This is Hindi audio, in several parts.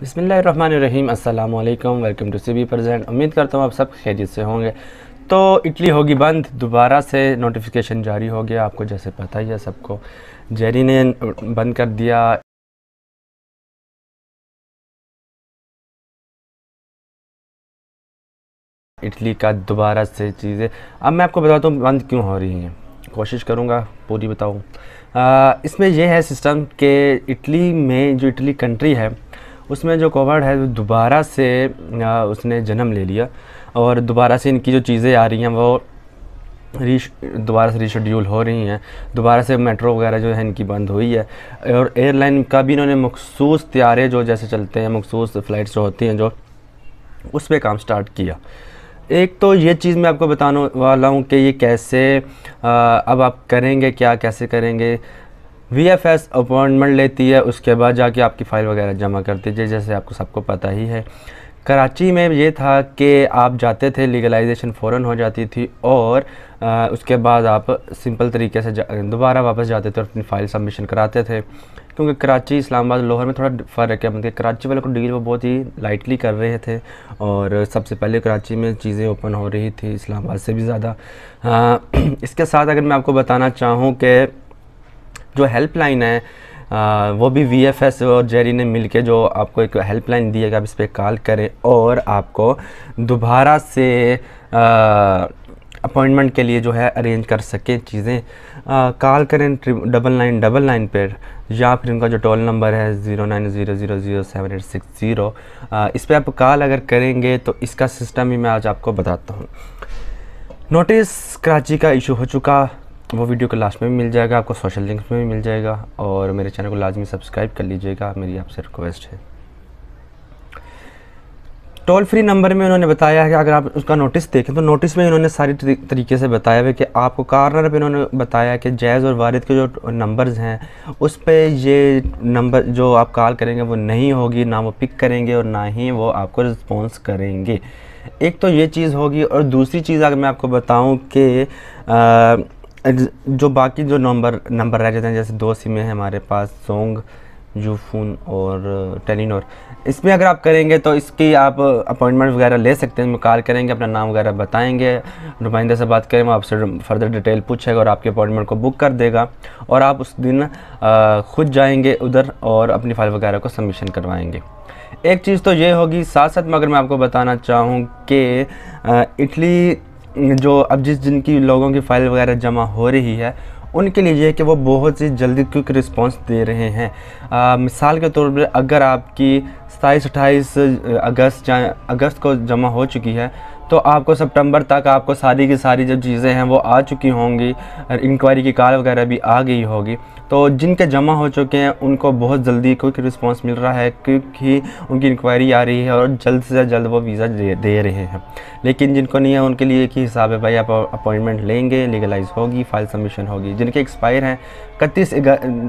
बिसमीम अल्लाम welcome to C B present. उम्मीद करता हूँ आप सब खैरियत से होंगे। तो इटली होगी बंद, दोबारा से नोटिफिकेशन जारी हो गया। आपको जैसे पता ही है, सबको जेरी ने बंद कर दिया। इटली का दोबारा से चीज़ें। अब मैं आपको बताता हूँ, बंद क्यों हो रही हैं। कोशिश करूँगा, पूरी बताऊँ। इसमें यह है सिस्टम कि इटली में, जो इटली कंट्री है उसमें जो कोविड है दोबारा से उसने जन्म ले लिया और दोबारा से इनकी जो चीज़ें आ रही हैं वो रीश दोबारा से रीशेड्यूल हो रही हैं। दोबारा से मेट्रो वगैरह जो है इनकी बंद हुई है और एयरलाइन का भी इन्होंने मखसूस त्यारे जो जैसे चलते हैं मखसूस फ़्लाइट्स जो होती हैं जो उस पर काम स्टार्ट किया। एक तो ये चीज़ मैं आपको बताने वाला हूँ कि ये कैसे आ, अब आप करेंगे क्या कैसे करेंगे। वी एफ़ एस अपॉइंटमेंट लेती है उसके बाद जाके आपकी फ़ाइल वगैरह जमा कर दीजिए जैसे आपको सबको पता ही है। कराची में ये था कि आप जाते थे लीगलाइजेशन फ़ौर हो जाती थी और आ, उसके बाद आप सिंपल तरीके से दोबारा वापस जाते थे और अपनी फ़ाइल सबमिशन कराते थे। क्योंकि कराची इस्लामाबाद लाहौर में थोड़ा फ़र्क है मतलब कराची वाले को डील वो बहुत ही लाइटली कर रहे थे और सबसे पहले कराची में चीज़ें ओपन हो रही थी इस्लामाबाद से भी ज़्यादा। इसके साथ अगर मैं आपको बताना चाहूँ कि जो हेल्पलाइन है आ, वो भी वी एफ़ एस और जेरी ने मिल के जो आपको एक हेल्पलाइन दी है कि आप इस पर कॉल करें और आपको दोबारा से अपॉइंटमेंट के लिए जो है अरेंज कर सकें चीज़ें। कॉल करें डबल नाइन डबल नाइन पर या फिर उनका जो टोल नंबर है zero nine zero zero zero seven eight six zero इस पर आप कॉल अगर करेंगे तो इसका सिस्टम ही मैं आज आपको बताता हूँ। नोटिस कराची का इशू हो चुका। वो वीडियो को लास्ट में भी मिल जाएगा, आपको सोशल लिंक्स में भी मिल जाएगा और मेरे चैनल को लाजमी सब्सक्राइब कर लीजिएगा, मेरी आपसे रिक्वेस्ट है। टोल फ्री नंबर में उन्होंने बताया है कि अगर आप उसका नोटिस देखें तो नोटिस में इन्होंने सारी तरीके से बताया हुआ कि आपको कार्नर पे इन्होंने बताया कि जैज़ और वारिद के जो नंबर्स हैं, उस पर ये नंबर जो आप कॉल करेंगे, वो नहीं होगी, ना वो पिक करेंगे और ना ही वो आपको रिस्पॉन्स करेंगे। एक तो ये चीज़ होगी और दूसरी चीज़ अगर मैं आपको बताऊँ कि जो बाकी जो नंबर नंबर रह जाते हैं, जैसे दो सिमें हैं हमारे पास, सोंग, यूफोन और टेलीनोर। इसमें अगर आप करेंगे तो इसकी आप अपॉइंटमेंट वगैरह ले सकते हैं कॉल करेंगे अपना नाम वगैरह बताएँगे। नुमाइंदे से बात करें वो आपसे फर्दर डिटेल पूछेगा और आपके अपॉइंटमेंट को बुक कर देगा और आप उस दिन ख़ुद जाएँगे उधर और अपनी फ़ाइल वगैरह को सबमिशन करवाएँगे। एक चीज़ तो ये होगी साथ साथ में अगर मैं आपको बताना चाहूँ कि इटली जो अब जिस जिनकी लोगों की फ़ाइल वगैरह जमा हो रही है उनके लिए ये कि वो बहुत ही जल्दी क्विक रिस्पांस दे रहे हैं। आ, मिसाल के तौर पर अगर आपकी सताईस अट्ठाईस अगस्त अगस्त को जमा हो चुकी है तो आपको सितंबर तक आपको सारी की सारी जो चीज़ें हैं वो आ चुकी होंगी इंक्वायरी की कार वगैरह भी आ गई होगी। तो जिनके जमा हो चुके हैं उनको बहुत जल्दी क्विक रिस्पांस मिल रहा है क्योंकि उनकी इंक्वायरी आ रही है और जल्द से जल्द वो वीज़ा दे, दे रहे हैं। लेकिन जिनको नहीं है उनके लिए एक हिसाब है भाई आप अपॉइंटमेंट लेंगे लीगलाइज होगी फ़ाइल सबमिशन होगी। जिनके एक्सपायर हैं इकतीस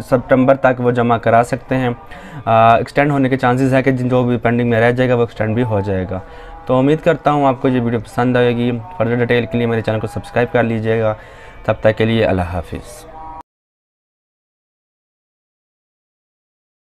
सितंबर तक वो जमा करा सकते हैं। एक्सटेंड होने के चांसेस है कि जिन जो भी पेंडिंग में रह जाएगा वो एक्सटेंड भी हो जाएगा। तो उम्मीद करता हूँ आपको ये वीडियो पसंद आएगी। फर्दर डिटेल के लिए मेरे चैनल को सब्सक्राइब कर लीजिएगा। तब तक के लिए अल्लाह हाफिज़।